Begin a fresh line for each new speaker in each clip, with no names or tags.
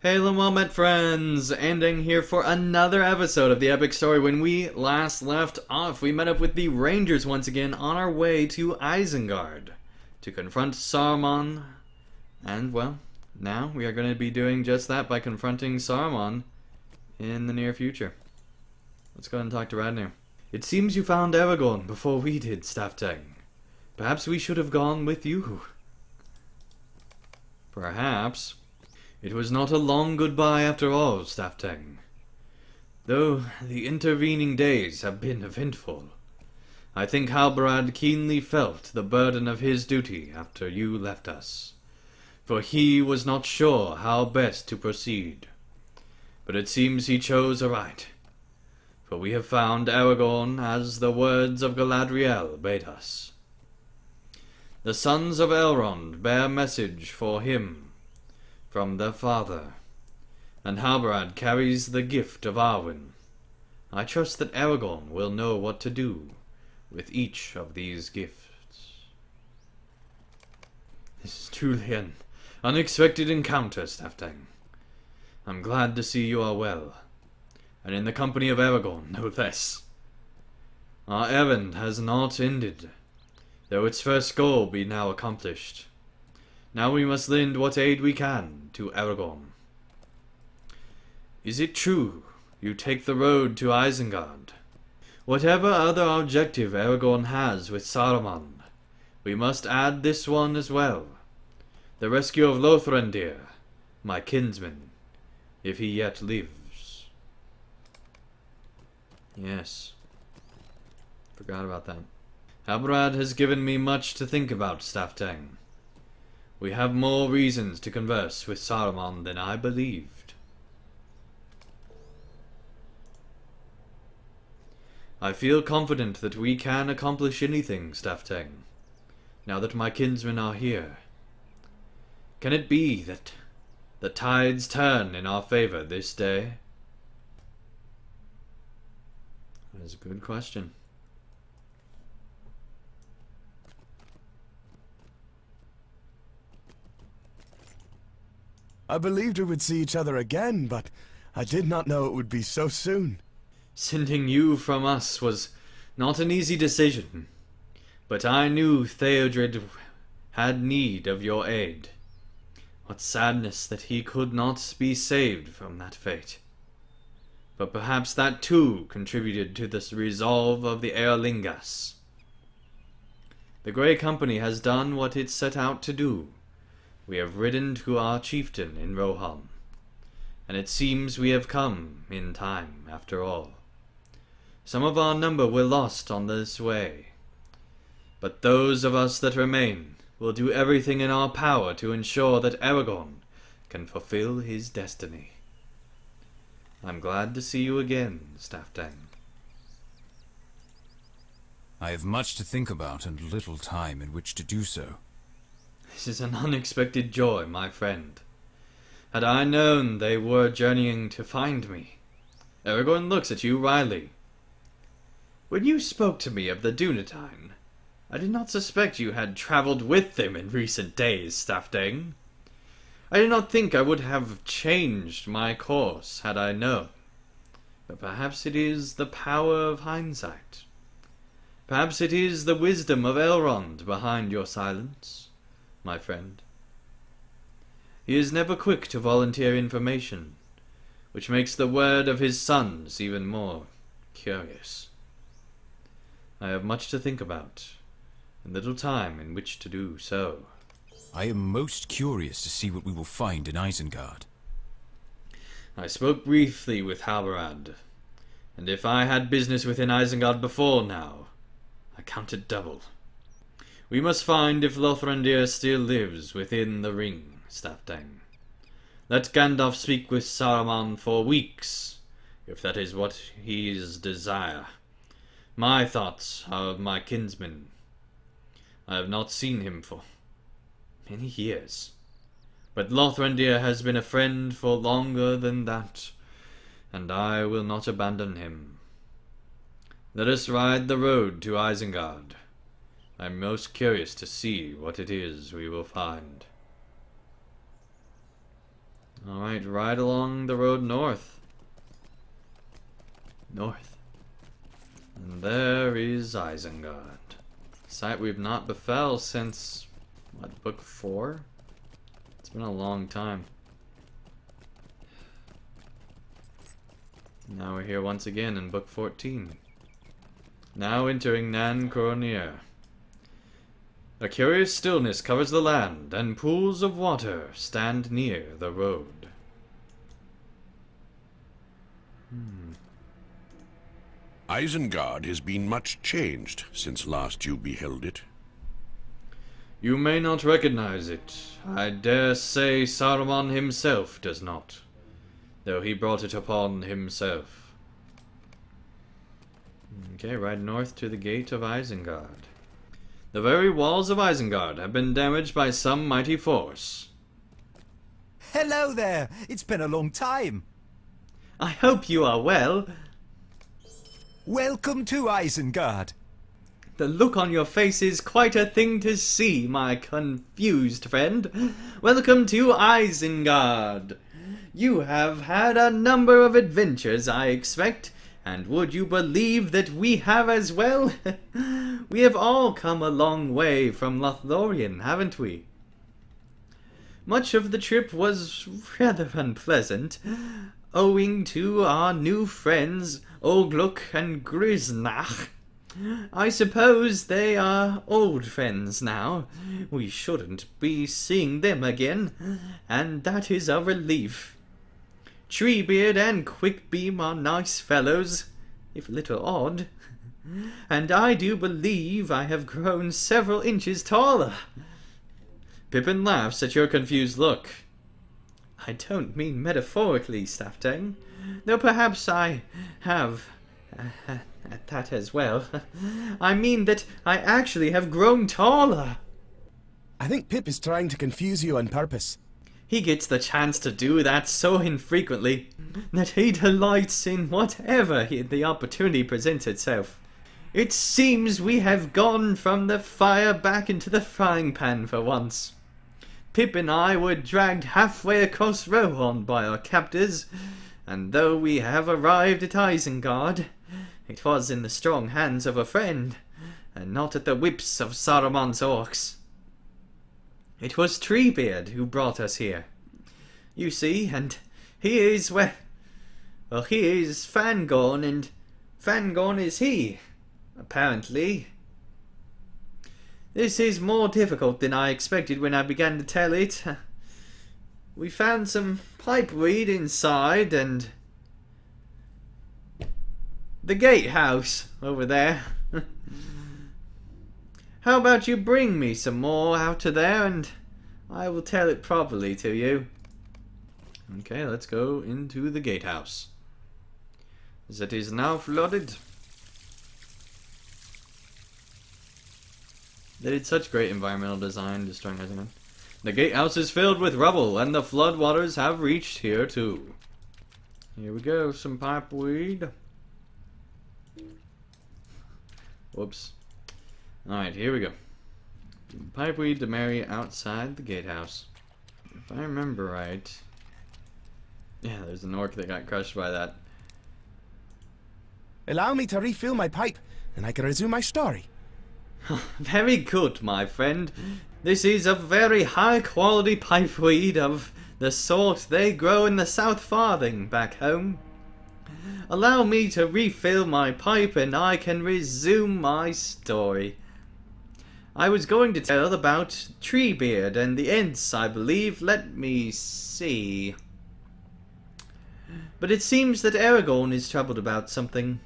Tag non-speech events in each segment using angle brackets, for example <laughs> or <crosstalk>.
Hello, well met friends! Andang here for another episode of the epic story. When we last left off, we met up with the Rangers once again on our way to Isengard to confront Saruman. And, well, now we are going to be doing just that by confronting Saruman in the near future. Let's go ahead and talk to Radanir. It seems you found Aragorn before we did, Staftang. Perhaps we should have gone with you. Perhaps. It was not a long goodbye after all, Staftang. Though the intervening days have been eventful. I think Halbarad keenly felt the burden of his duty after you left us, for he was not sure how best to proceed. But it seems he chose aright, for we have found Aragorn as the words of Galadriel bade us. The sons of Elrond bear message for him from their father, and Halbarad carries the gift of Arwen. I trust that Aragorn will know what to do with each of these gifts. This is truly an unexpected encounter, Staftang. I'm glad to see you are well, and in the company of Aragorn, no less. Our errand has not ended, though its first goal be now accomplished. Now we must lend what aid we can to Aragorn. Is it true you take the road to Isengard? Whatever other objective Aragorn has with Saruman, we must add this one as well. The rescue of Lothrandir, my kinsman, if he yet lives. Yes. Forgot about that. Halbarad has given me much to think about, Staftang. We have more reasons to converse with Saruman than I believed. I feel confident that we can accomplish anything, Staftang, now that my kinsmen are here. Can it be that the tides turn in our favor this day? That is a good question.
I believed we would see each other again, but I did not know it would be so soon.
Sending you from us was not an easy decision, but I knew Theodred had need of your aid. What sadness that he could not be saved from that fate. But perhaps that too contributed to the resolve of the Eorlingas. The Grey Company has done what it set out to do. We have ridden to our chieftain in Rohan, and it seems we have come in time after all. Some of our number were lost on this way, but those of us that remain will do everything in our power to ensure that Aragorn can fulfill his destiny. I'm glad to see you again, Staftang.
I have much to think about and little time in which to do so.
This is an unexpected joy, my friend. Had I known they were journeying to find me. Aragorn looks at you wryly. When you spoke to me of the Dunedain, I did not suspect you had travelled with them in recent days, Staftang. I did not think I would have changed my course had I known. But perhaps it is the power of hindsight. Perhaps it is the wisdom of Elrond behind your silence my friend. He is never quick to volunteer information, which makes the word of his sons even more curious. I have much to think about, and little time in which to do so.
I am most curious to see what we will find in Isengard.
I spoke briefly with Halbarad, and if I had business within Isengard before now, I count it double. We must find if Lothrandir still lives within the ring, Staftang. Let Gandalf speak with Saruman for weeks, if that is what his desire. My thoughts are of my kinsman. I have not seen him for many years. But Lothrandir has been a friend for longer than that, and I will not abandon him. Let us ride the road to Isengard. I'm most curious to see what it is we will find. Alright, right along the road north. North. And there is Isengard. Sight we've not befell since, what, book four? It's been a long time. Now we're here once again in book 14. Now entering Nan Curunír. A curious stillness covers the land, and pools of water stand near the road. Hmm.
Isengard has been much changed since last you beheld it.
You may not recognize it. I dare say Saruman himself does not, though he brought it upon himself. Okay, ride north to the gate of Isengard. The very walls of Isengard have been damaged by some mighty force.
Hello there! It's been a long time.
I hope you are well.
Welcome to Isengard.
The look on your face is quite a thing to see, my confused friend. Welcome to Isengard. You have had a number of adventures, I expect, and would you believe that we have as well? <laughs> we have all come a long way from Lothlorien, haven't we? Much of the trip was rather unpleasant, owing to our new friends, Uglúk and Grishnákh. I suppose they are old friends now. We shouldn't be seeing them again, and that is a relief. Treebeard and Quickbeam are nice fellows, if a little odd, and I do believe I have grown several inches taller. Pippin laughs at your confused look. I don't mean metaphorically, Staftang, though perhaps I have uh, at <laughs> that as well. <laughs> I mean that I actually have grown taller.
I think Pip is trying to confuse you on purpose.
He gets the chance to do that so infrequently that he delights in whatever he, the opportunity presents itself. It seems we have gone from the fire back into the frying pan for once. Pip and I were dragged halfway across Rohan by our captors, and though we have arrived at Isengard, it was in the strong hands of a friend, and not at the whips of Saruman's orcs. It was Treebeard who brought us here. You see, and he is where. well, he is Fangorn, and Fangorn is he, apparently. This is more difficult than I expected when I began to tell it. We found some pipeweed inside, and the gatehouse over there. <laughs> How about you bring me some more out of there and I will tell it properly to you. Okay, let's go into the gatehouse. That is now flooded. They did such great environmental design destroying everything. The gatehouse is filled with rubble and the floodwaters have reached here too. Here we go, some pipeweed. Whoops. Alright, here we go. Pipeweed to Merry outside the gatehouse. If I remember right... Yeah, there's an orc that got crushed by that.
Allow me to refill my pipe, and I can resume my story. <laughs>
very good, my friend. This is a very high quality pipeweed of the sort they grow in the South Farthing back home. Allow me to refill my pipe and I can resume my story. I was going to tell about Treebeard and the Ents, I believe. Let me see. But it seems that Aragorn is troubled about something.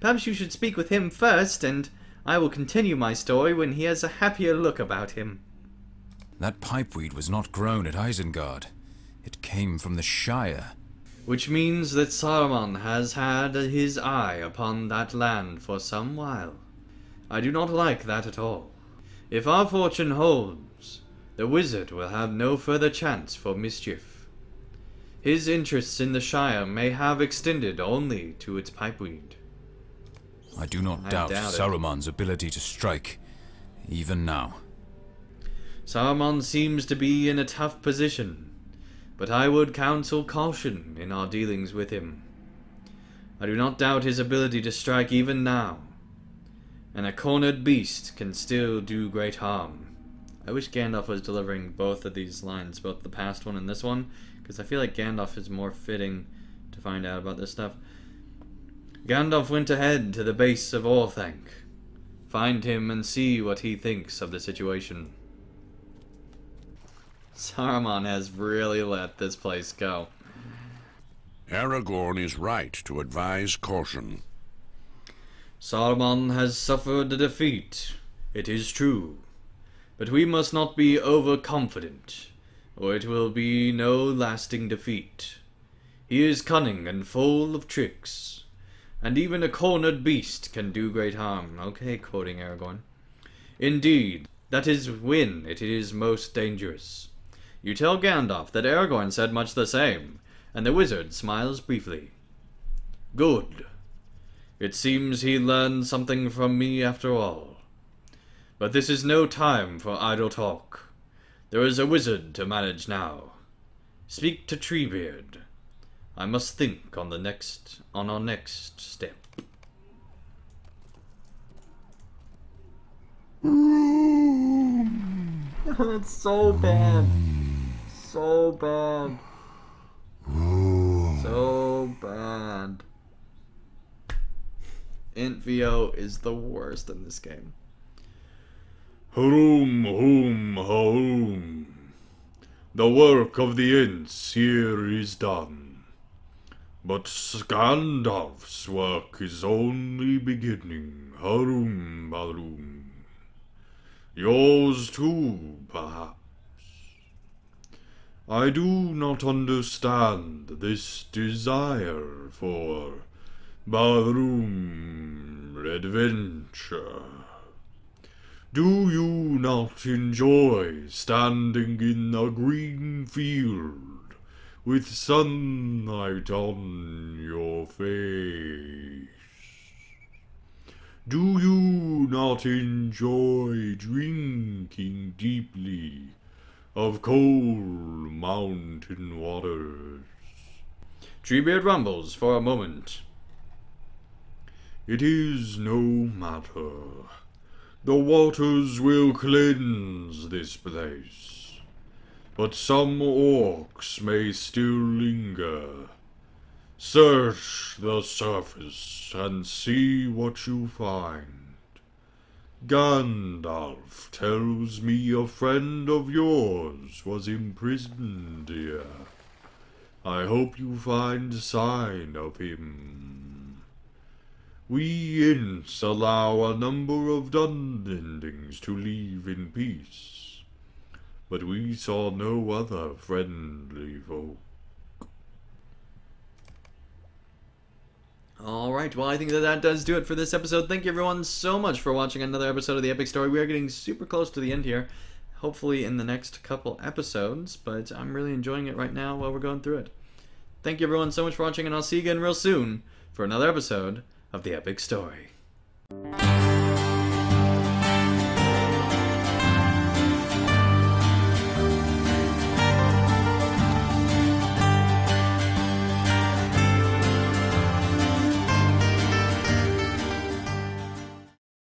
Perhaps you should speak with him first, and I will continue my story when he has a happier look about him.
That pipeweed was not grown at Isengard. It came from the Shire.
Which means that Saruman has had his eye upon that land for some while. I do not like that at all. If our fortune holds, the wizard will have no further chance for mischief. His interests in the Shire may have extended only to its pipeweed.
I do not
I
doubt,
doubt.
Saruman's ability to strike, even now.
Saruman seems to be in a tough position, but I would counsel caution in our dealings with him. I do not doubt his ability to strike even now, and a cornered beast can still do great harm. I wish Gandalf was delivering both of these lines, both the past one and this one, because I feel like Gandalf is more fitting to find out about this stuff. Gandalf went ahead to the base of Orthanc. Find him and see what he thinks of the situation. Saruman has really let this place go.
Aragorn is right to advise caution.
Saruman has suffered a defeat, it is true. But we must not be overconfident, or it will be no lasting defeat. He is cunning and full of tricks, and even a cornered beast can do great harm. Okay, quoting Aragorn. Indeed, that is when it is most dangerous. You tell Gandalf that Aragorn said much the same, and the wizard smiles briefly. Good. It seems he learned something from me after all. But this is no time for idle talk. There is a wizard to manage now. Speak to Treebeard. I must think on the next on our next step. <laughs> That's so bad. So bad. So bad. Ent VO is the worst in this game.
Hroom, hoom, haum. The work of the Ents here is done. But Gandalf's work is only beginning. Harum, barum. Yours too, perhaps. I do not understand this desire for barum adventure. Do you not enjoy standing in a green field with sunlight on your face? Do you not enjoy drinking deeply of cold mountain waters?
Treebeard rumbles for a moment.
It is no matter. The waters will cleanse this place. But some orcs may still linger. Search the surface and see what you find. Gandalf tells me a friend of yours was imprisoned here. I hope you find sign of him. We Ents allow a number of Dunlendings to leave in peace, but we saw no other friendly folk.
Alright, well, I think that that does do it for this episode. Thank you, everyone, so much for watching another episode of The Epic Story. We are getting super close to the end here. Hopefully, in the next couple episodes, but I'm really enjoying it right now while we're going through it. Thank you, everyone, so much for watching, and I'll see you again real soon for another episode of The Epic Story.